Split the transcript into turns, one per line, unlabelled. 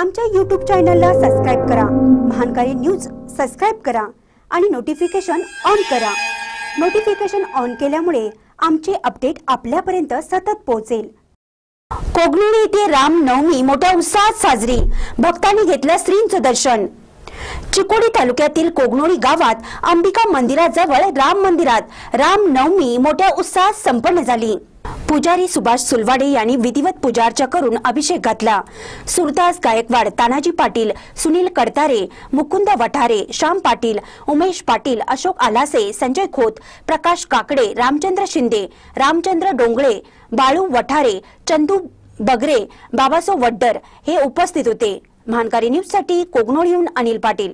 आमच्या यूट्यूब चॅनलला सबस्क्राईब करा. महानकारी न्यूज सबस्क्राईब करा आणि नोटिफिकेशन ऑन करा. नोटिफिकेशन ऑन केल्यामुळे आमचे अपडेट आपल्यापर्यंत सतत पोहोचेल. कोगनोळी येथे रामनवमी मोठ्या उत्साहात साजरी. भक्तांनी घेतलं श्रींचं दर्शन. चिकोडी तालुक्यातील कोगनोळी गावात अंबिका मंदिराजवळ राम मंदिरात रामनवमी मोठ्या उत्साहात संपन्न झाली. पुजारी सुभाष सुलवाडे यांनी विधिवत पूजार्चा करून अभिषेक घातला. सुरदास गायकवाड तानाजी पाटील सुनील कडतारे मुकुंद वठारे श्याम पाटील उमेश पाटील अशोक आलासे संजय खोत प्रकाश काकडे रामचंद्र शिंदे रामचंद्र डोंगळे बाळू वठारे चंदू बगरे बाबासो वड्डर हे उपस्थित होते. महानकारी न्यूजसाठी कोगनोळीहून अनिल पाटील.